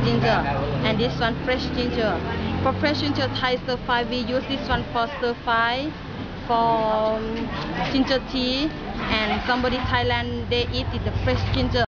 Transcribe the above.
ginger. And this one fresh ginger. For fresh ginger thai stir fry. We use this one for stir fry for um, ginger tea. And somebody thailand they eat it the fresh ginger.